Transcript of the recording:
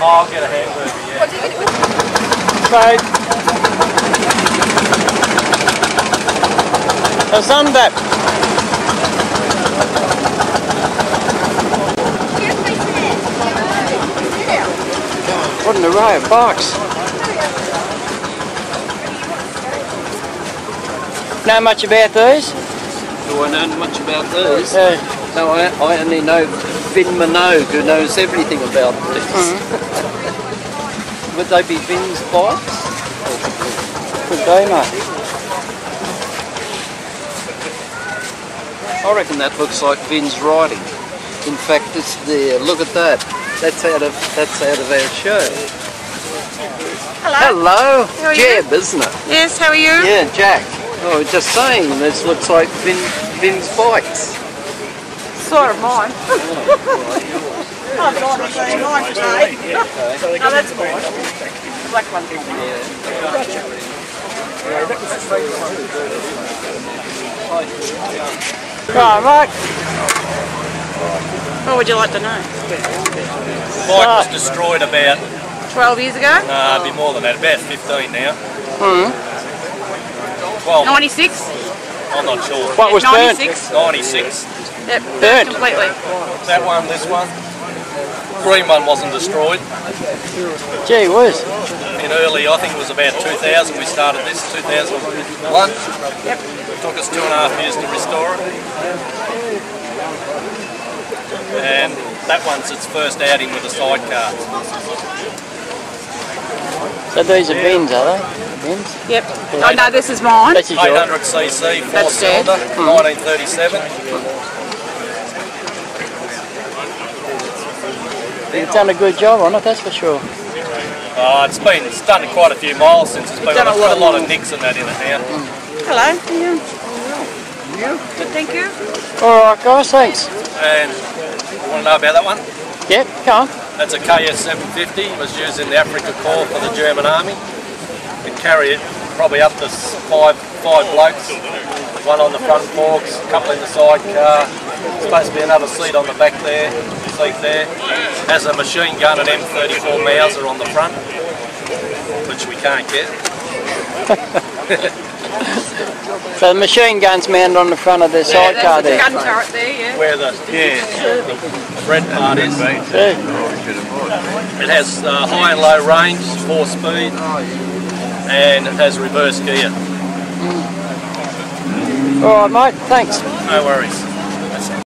Oh, I'll get a hamburger, yeah. What do you get it with? So, there's some that Here's my snack. Yeah. what an array of bikes. Know much about these? Do I know much about these? Yeah. No, I, I only know Vin Minogue, who knows everything about this. Mm-hmm. Would they be Vin's bikes? Good day, mate. I reckon that looks like Vin's riding. In fact, it's there. Look at that. That's out of that's out of our show. Hello. Hello, How are you? Jeb, isn't it? Yes, how are you? Yeah, Jack. Oh, just saying, this looks like Vin, Vin's bikes. Sort of mine. I've got the same mine today. Oh, that's mine. The black one. Right, mate. What would you like to know? Bike was destroyed about, 12 years ago? uh, a bit more than that, about 15 now. Hmm. 12, 96? I'm not sure. What was burnt? 96? 96. Yep, Burnt. completely. That one, this one. Green one wasn't destroyed. Gee whiz. In early, I think it was about 2000 we started this, 2001. Yep. Took us two and a half years to restore it. And that one's its first outing with a sidecar. So these are Vin's, are they? Vin's? Yep. Oh, no, this is mine. This is yours. 800cc, four That's dead. cylinder, 1937. You've done a good job on it, that's for sure. Oh, it's been, it's done quite a few miles since it's been Done on. a lot got of a lot of miles. nicks and that in it now. Hello. Yeah. Good, thank you. Alright guys, thanks. And you want to know about that one? Yep, come on. That's a KS 750. It was used in the Afrika Korps for the German Army. Carry it probably up to five five blokes. One on the front forks, a couple in the side car. Supposed to be another seat on the back there, seat there. Has a machine gun and M34 Mauser on the front, which we can't get. So the machine gun's mounted on the front of the sidecar There's there. gun turret there, yeah. Where the yeah the red part is. Yeah. It has uh, high and low range, four speed, and it has reverse gear. Alright mate, thanks. No worries.